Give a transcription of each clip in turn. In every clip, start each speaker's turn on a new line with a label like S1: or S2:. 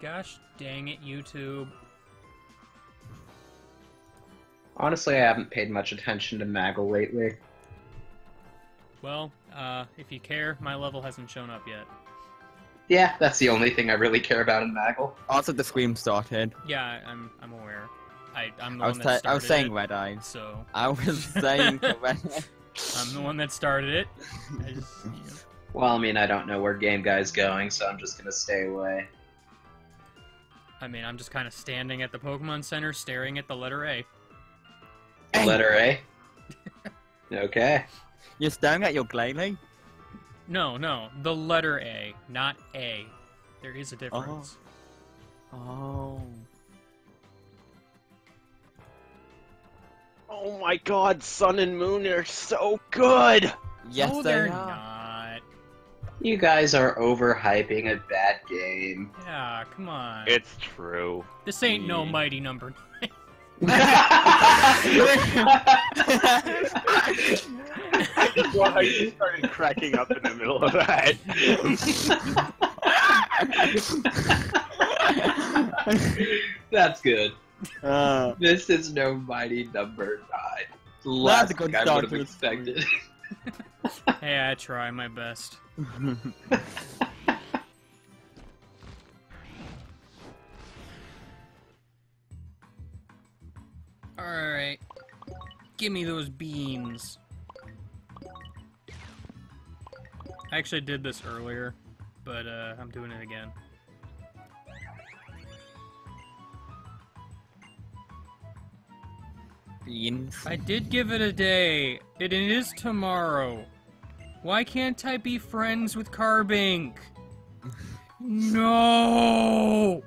S1: Gosh dang it, YouTube.
S2: Honestly, I haven't paid much attention to Maggle lately.
S1: Well, uh, if you care, my level hasn't shown up yet.
S2: Yeah, that's the only thing I really care about in Maggle.
S3: Also, the scream started.
S1: Yeah, I'm I'm aware. I I'm the
S3: I
S1: one
S3: was,
S1: that
S3: ta-
S1: started
S3: I was saying
S1: it,
S3: red eyes.
S1: so
S3: I was saying red
S1: I'm the one that started it. I just, you know.
S2: Well, I mean, I don't know where Game Guy's going, so I'm just gonna stay away.
S1: I mean, I'm just kind of standing at the Pokemon Center, staring at the letter A.
S3: Hey.
S2: Letter A. okay.
S3: You're staring at your Glalie?
S1: No, no, the letter A, not A. There is a difference.
S3: Oh.
S4: Oh, oh my god, Sun and Moon are so good!
S3: Yes,
S1: no,
S3: they
S1: they're
S3: are.
S1: not.
S2: You guys are overhyping a bad game.
S1: Yeah, come on.
S4: It's true.
S1: this ain't no mighty number.
S4: Why you started cracking up in the middle of that?
S2: That's good.
S3: Uh,
S2: This is no mighty number nine.
S3: That's a
S2: Last
S3: good
S2: thing I
S3: start
S2: would have
S3: to the
S2: expected.
S1: hey, I try my best. Alright. Give me those beans. I actually did this earlier, but uh, I'm doing it again.
S3: beans.
S1: I did give it a day. It is tomorrow. Why can't I be friends with Carbink? No!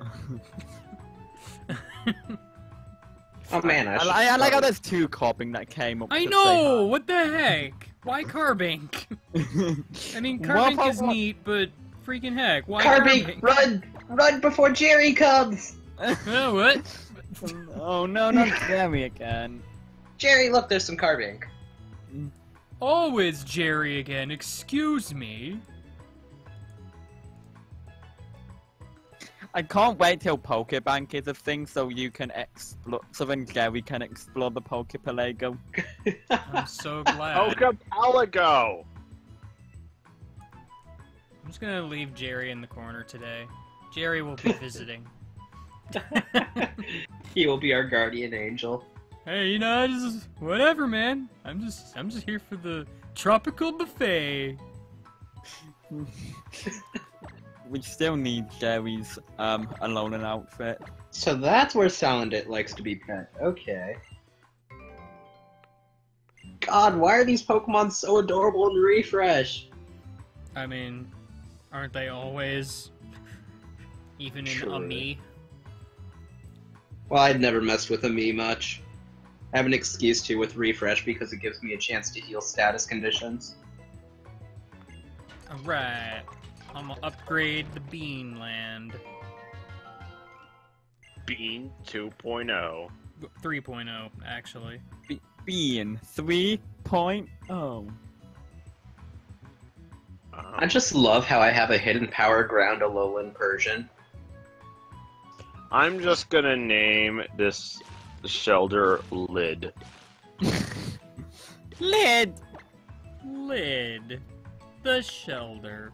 S2: Oh man, I,
S3: I,
S2: should
S3: I like how
S2: start
S3: there's two copying that came up.
S1: I know! What the heck? Why Carbink? I mean,
S3: What
S1: Carbink is
S3: about-
S1: neat, but freaking heck, why
S2: Carbink, run! Run before Jerry comes!
S1: Oh, what?
S3: oh no, not Jerry again.
S2: Jerry, look, there's some Carbink. Mm.
S1: Oh, it's Jerry again. Excuse me.
S3: I can't wait till Pokebank is a thing so you can explore, so then Gary can explore the Pokepelago.
S1: I'm so glad.
S4: Pokepelago!
S1: I'm just gonna leave Jerry in the corner today. Jerry will be visiting.
S2: he will be our guardian angel.
S1: Hey, you know, I just whatever, man. I'm just I'm just here for the tropical buffet.
S3: We still need Gary's um alone and outfit.
S2: So that's where Salandit likes to be pet. Okay. God, why are these Pokemon so adorable in Refresh?
S1: I mean, aren't they always? Even in
S2: True.
S1: a me.
S2: Well, I'd never messed with a me much. I have an excuse to with Refresh because it gives me a chance to heal status conditions.
S1: Alright. I'm gonna upgrade the bean land.
S4: Bean oh. 2.0.
S1: 3.0, actually.
S3: Be- being 3.0. Uh-huh.
S2: I just love how I have a hidden power ground Alolan Persian.
S4: I'm just gonna name this shelter Lid.
S3: Lid!
S1: Lid. The shelter.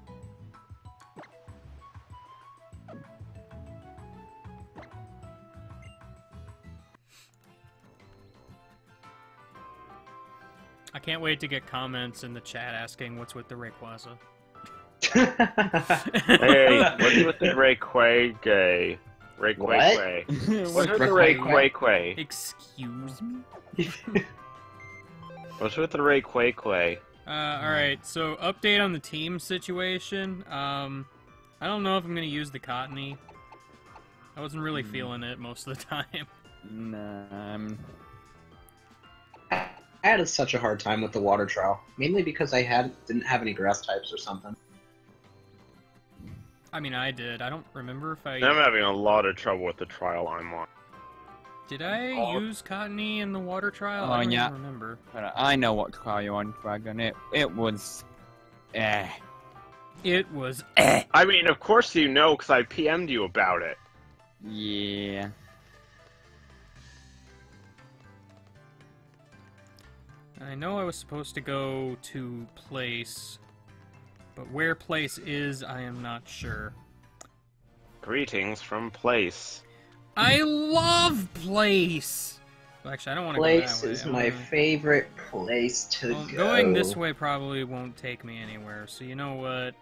S1: I can't wait to get comments in the chat asking what's with the Rayquaza.
S4: Hey, what's with the Rayquay gay? Rayquay
S2: What?
S4: Quay. What's with the
S2: Rayquay?
S4: Rayquay?
S1: Excuse me?
S4: What's with the Rayquay Quay?
S1: Uh, alright, so update on the team situation. Um, I don't know if I'm gonna use the Cottonee. I wasn't really
S3: Hmm.
S1: feeling it most of the time.
S3: Nah, um,
S2: I had such a hard time with the water trial, mainly because I had didn't have any grass types or something.
S1: I mean, I did. I don't remember if I
S4: I'm having a lot of trouble with the trial I'm on.
S1: did. I
S4: Oh.
S1: use Cottonee in the water trial.
S3: Oh,
S1: I don't
S3: yeah.
S1: even remember.
S3: I know what trial you're on, Dragon. It, it was... Eh.
S1: It was eh.
S4: I mean, of course you know, because I PM'd you about it.
S3: Yeah.
S1: I know I was supposed to go to place, but where place is, I am not sure.
S4: Greetings from place.
S1: I love place. Well, actually, I don't want to go
S2: Place
S1: that way.
S2: is my
S1: wanna-
S2: favorite place to
S1: Well,
S2: go.
S1: going this way probably won't take me anywhere. So you know what?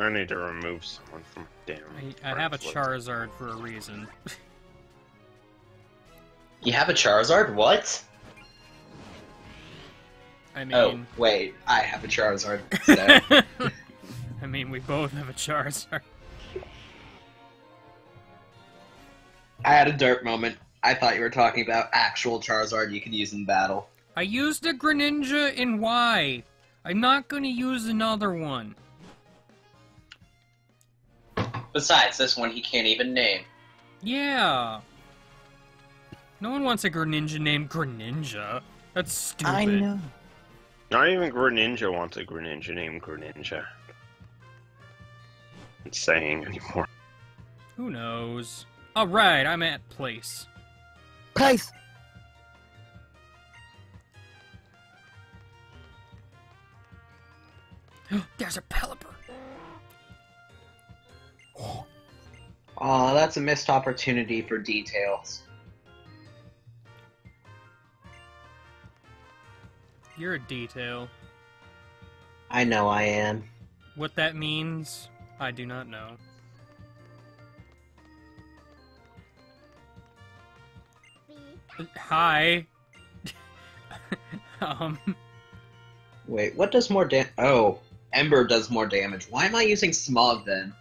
S4: I need to remove someone from damn.
S1: I, I have a. Charizard for a reason.
S2: You have a Charizard? What?
S1: I oh, mean,
S2: Oh, wait. I have a Charizard. So.
S1: I mean, we both have a Charizard.
S2: I had a dirt moment. I thought you were talking about actual Charizard you could use in battle.
S1: I used a Greninja in Y. I'm not gonna use another one.
S2: Besides, this one he can't even name.
S1: Yeah. No one wants a Greninja named Greninja. That's stupid.
S3: I know.
S4: Not even Greninja wants a Greninja named Greninja. It's saying anymore.
S1: Who knows? Alright, I'm at place.
S3: Place!
S1: There's a Pelipper.
S2: Oh, that's a missed opportunity for details.
S1: You're a detail.
S2: I know I am.
S1: What that means, I do not know. Hi. um,
S2: Wait, what does more dam- Oh, Ember does more damage. Why am I using Smog then?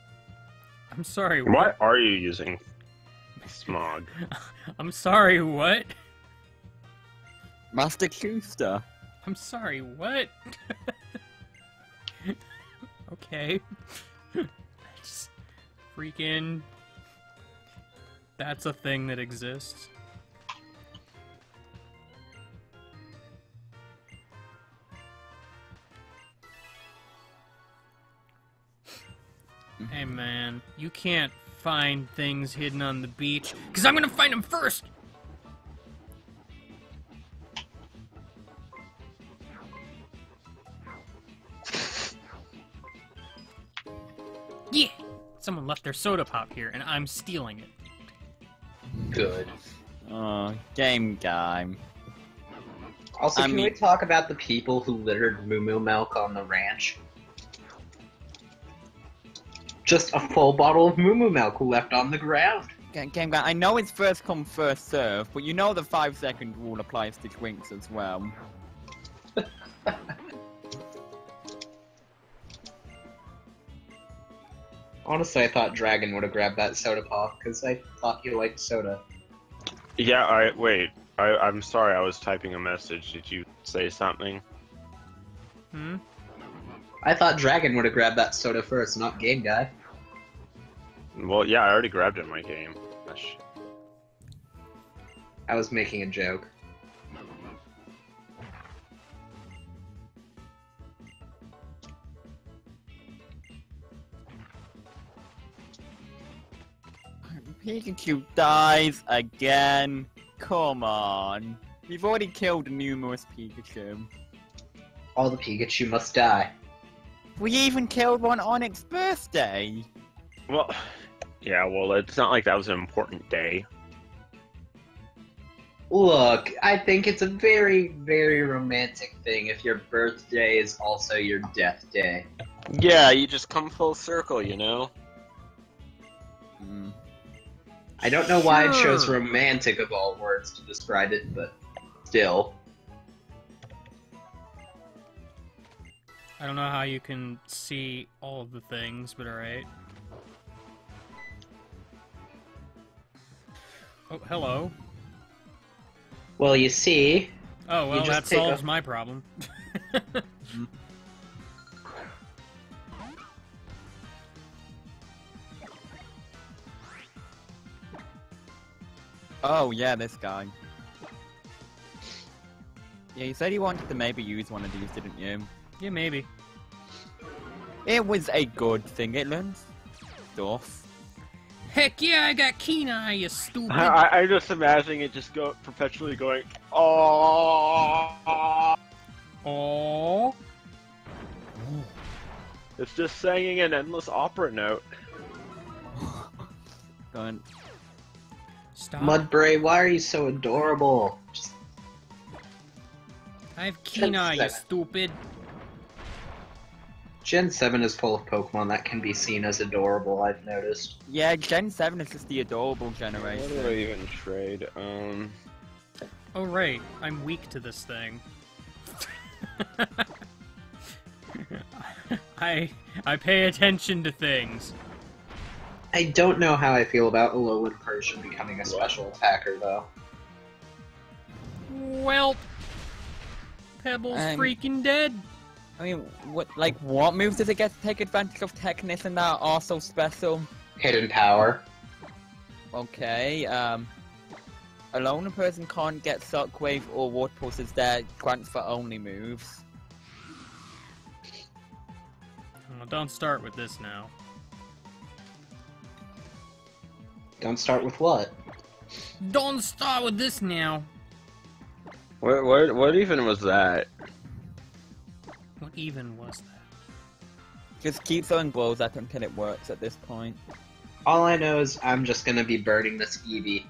S1: I'm sorry.
S4: Why are you using smog?
S1: I'm sorry. What?
S3: Master Custer.
S1: I'm sorry. What? okay. Freaking. That's a thing that exists. Hey man, you can't find things hidden on the beach, because I'm gonna find them first! Left their soda pop here, and I'm stealing it.
S2: Good.
S3: Oh, game game.
S2: Also,
S3: I
S2: can
S3: mean-
S2: we talk about the people who littered Moo Moo milk on the ranch? Just a full bottle of Moo Moo milk left on the ground.
S3: Game game game. I know it's first come first serve, but you know the five second rule applies to drinks as well.
S2: Honestly, I thought Dragon would have grabbed that soda pop because I thought he liked soda.
S4: Yeah, I wait. I, I'm sorry, I was typing a message. Did you say something?
S1: Hmm?
S2: I thought Dragon would have grabbed that soda first, not Game Guy.
S4: Well, yeah, I already grabbed it in my game. Gosh.
S2: I was making a joke.
S3: Pikachu dies again. Come on. We've already killed numerous Pikachu.
S2: All the Pikachu must die.
S3: We even killed one on its birthday.
S4: Well, yeah, well, it's not like that was an important day.
S2: Look, I think it's a very, very romantic thing if your birthday is also your death day.
S4: Yeah, you just come full circle, you know?
S3: Hmm.
S2: I don't know why it chose romantic of all words to describe it, but still.
S1: I don't know how you can see all of the things, but alright. Oh, hello.
S2: Well, you see,
S1: Oh, well, that solves
S2: a-
S1: my problem. Mm-hmm.
S3: Oh, yeah, this guy. Yeah, you said you wanted to maybe use one of these, didn't you?
S1: yeah, maybe.
S3: It was a good thing. It learns stuff.
S1: Heck yeah, I got keen eye, you stupid.
S4: I, I, I'm just imagining it just go perpetually going. Oh.
S1: Oh.
S4: It's just singing an endless opera note.
S3: Going.
S1: Stop.
S2: Mudbray, why are you so adorable? Just
S1: I have keen eye, you stupid.
S2: Gen 7 is full of Pokemon that can be seen as adorable, I've noticed.
S3: Yeah, Gen 7 is just the adorable generation.
S4: What do I even trade? Um.
S1: Oh right, I'm weak to this thing. I I pay attention to things.
S2: I don't know how I feel about Alolan Persian becoming a special attacker, though.
S1: Well, Pebble's
S3: Um,
S1: freaking dead.
S3: I mean, what like what moves does it get to take advantage of Techness and that are so special?
S2: Hidden Power.
S3: Okay, um, Alolan Persian can't get Shockwave or Water Pulses that grants for only moves.
S1: Oh, don't start with this now.
S2: Don't start with what?
S1: Don't start with this now.
S4: What what what even was that?
S1: What even was that?
S3: Just keep throwing blows at them until it works at this point.
S2: All I know is I'm just gonna be birding this Eevee.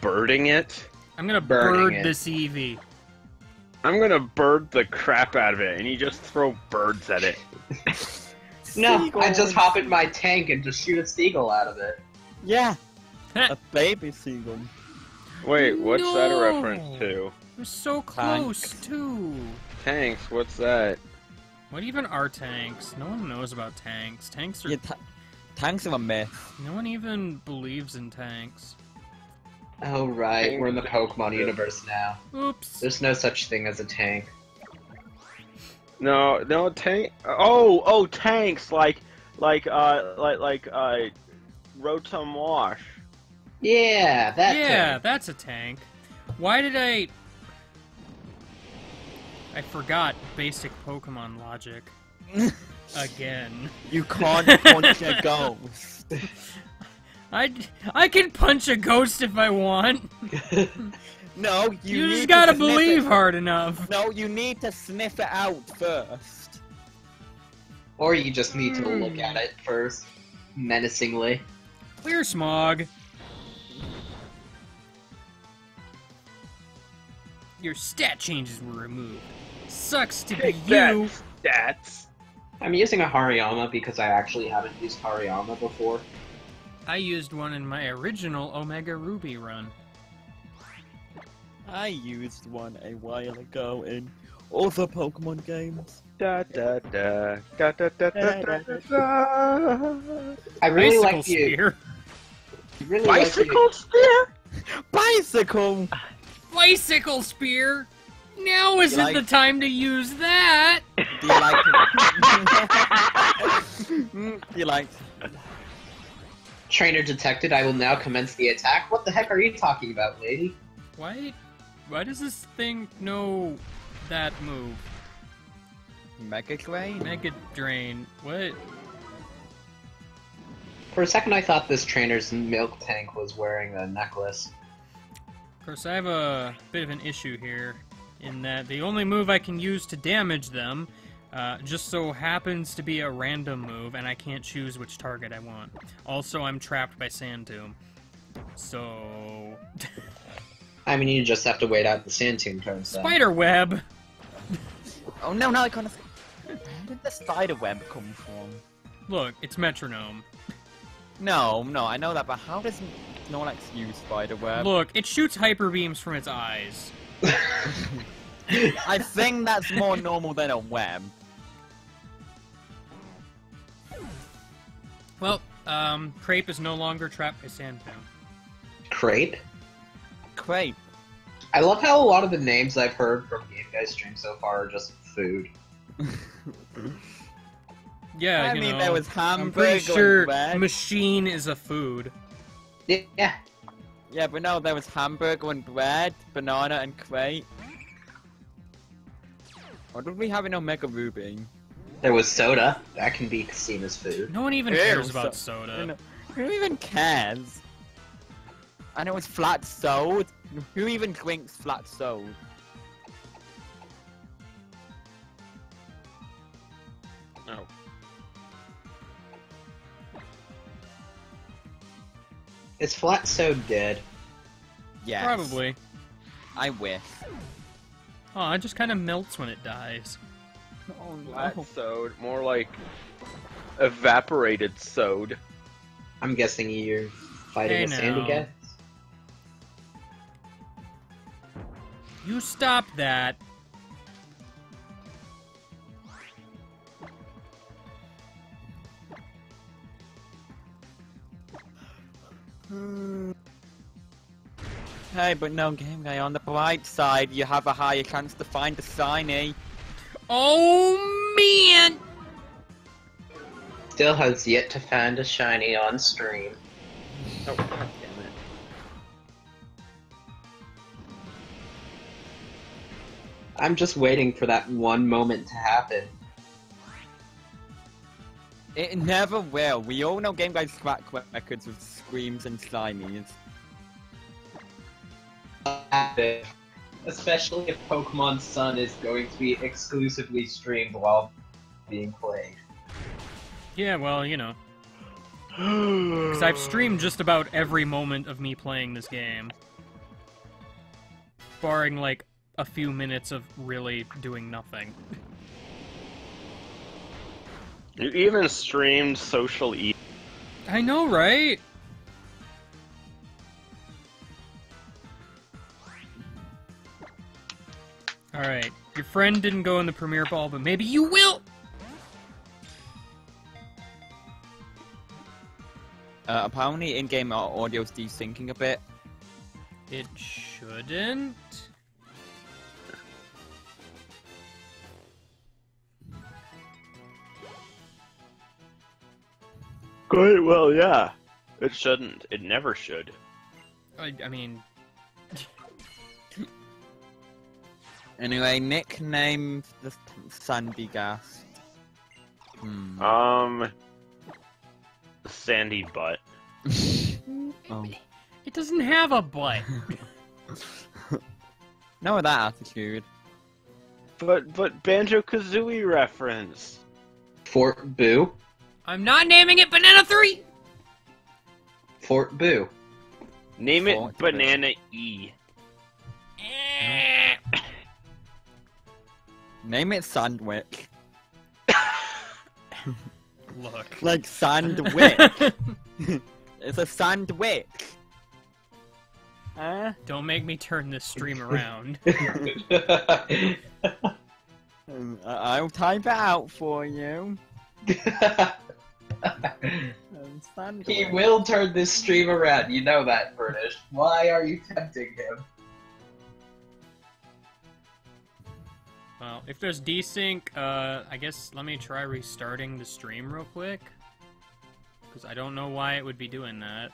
S4: Birding it?
S1: I'm gonna
S2: Burning
S1: bird
S2: it.
S1: this Eevee.
S4: I'm gonna bird the crap out of it, and you just throw birds at it.
S2: No, I just hop in my tank and just shoot a seagull out of it.
S3: Yeah, a baby seagull.
S4: Wait, what's that a reference to?
S1: We're so close
S3: Tanks.
S1: too.
S4: Tanks, what's that?
S1: What even are tanks? No one knows about tanks. Tanks are.
S3: Yeah, ta- tanks are a myth.
S1: No one even believes in tanks.
S2: Oh right, we're in the Pokemon universe now.
S1: Oops.
S2: There's no such thing as a tank.
S4: No, no tank. Oh, oh, tanks like, like, uh, like, like, uh, Rotom Wash.
S2: Yeah, that
S1: yeah,
S2: tank.
S1: that's a tank. Why did I? I forgot basic Pokemon logic again.
S3: You can't punch a ghost.
S1: I I can punch a ghost if I want.
S3: No, you,
S1: You,
S3: need
S1: just gotta
S3: sniff
S1: believe
S3: it.
S1: hard enough.
S3: No, you need to sniff it out first.
S2: Or you just need to
S1: Hmm.
S2: look at it first, menacingly.
S1: Clear smog. Your stat changes were removed. Sucks to
S4: Take
S1: be
S4: you. Stats.
S2: I'm using a Hariyama because I actually haven't used Hariyama before.
S1: I used one in my original Omega Ruby run.
S3: I used one a while ago in all the Pokemon games.
S4: Da da da da da da da da. da.
S2: I really like you
S1: spear.
S2: Really
S4: Bicycle spear.
S3: Bicycle!
S1: Bicycle spear. Now isn't
S3: like-
S1: the time to use that.
S3: Do you like Do you like.
S2: Trainer detected. I will now commence the attack. What the heck are you talking about, lady?
S1: Why? Why does this thing know that move?
S3: Mega Drain?
S1: Mega Drain. What?
S2: For a second, I thought this trainer's milk tank was wearing a necklace.
S1: Of course, I have a bit of an issue here, in that the only move I can use to damage them uh, just so happens to be a random move, and I can't choose which target I want. Also, I'm trapped by Sand Tomb. So.
S2: I mean, you just have to wait out the Sand Tomb turns. then.
S1: Spider web!
S3: Oh no, now I kind of. Where did the spider web come from?
S1: Look, it's metronome.
S3: No, no, I know that, but how does Snorlax use spider web?
S1: Look, it shoots hyper beams from its eyes.
S3: I think that's more normal than a web.
S1: Well, um, Crepe is no longer trapped by Sand Tomb.
S2: Crepe.
S3: Crepe.
S2: I love how a lot of the names I've heard from Game Guys stream so far are just food.
S1: Yeah,
S3: I
S1: you
S3: mean,
S1: know,
S3: there was
S1: I'm
S3: hamburger
S1: pretty sure
S3: and bread.
S1: machine is a food.
S2: Yeah,
S3: Yeah, but no, there was hamburger and bread, banana and crepe. What did we have in Omega Ruby?
S2: there was soda. That can be seen as food.
S1: No one even
S3: Ew,
S1: cares about
S3: so-
S1: soda.
S3: Who even cares? I know it's flat sold. Who even drinks flat sold?
S4: No.
S2: Is flat so dead?
S3: Yes.
S1: Probably.
S3: I wish.
S1: Oh, it just kind of melts when it dies.
S3: Oh
S4: Flat sewed, more like evaporated sewed.
S2: I'm guessing you're fighting
S1: Hey,
S2: a sandy
S1: now.
S2: guy.
S1: You stop that.
S3: Hey, but no game guy. On the bright side, you have a higher chance to find a shiny. Eh?
S1: Oh man!
S2: Still has yet to find a shiny on stream.
S4: Oh, God damn it.
S2: I'm just waiting for that one moment to happen.
S3: It never will. We all know game guys track records with screams and shinies.
S2: Especially if Pokemon Sun is going to be exclusively streamed while being played.
S1: Yeah, well, you know. Because I've streamed just about every moment of me playing this game. Barring, like, a few minutes of really doing nothing.
S4: You even streamed Social E.
S1: I know, right? Alright, your friend didn't go in the premiere ball, but maybe you will!
S3: Uh, apparently, in-game au- audio's desyncing a bit.
S1: It shouldn't.
S4: Great, well, yeah. It shouldn't. It never should.
S1: I, I mean,
S3: Anyway, nickname the Sandygast. Hmm.
S4: Um. Sandy butt.
S3: oh.
S1: it doesn't have a butt.
S3: No, with that attitude.
S4: But but Banjo Kazooie reference.
S2: Fort Boo.
S1: I'm not naming it Banana 3!
S2: Fort Boo.
S4: Name it
S3: Font.
S4: Banana E.
S1: Eh.
S3: Name it Sandwich.
S1: Look.
S3: Like Sandwich. it's a sandwich. Huh?
S1: Don't make me turn this stream around.
S3: Um, I'll type it out for you. Sandwich.
S2: he will turn this stream around. You know that, British. Why are you tempting him?
S1: Well, if there's desync, uh, I guess let me try restarting the stream real quick. Because I don't know why it would be doing that.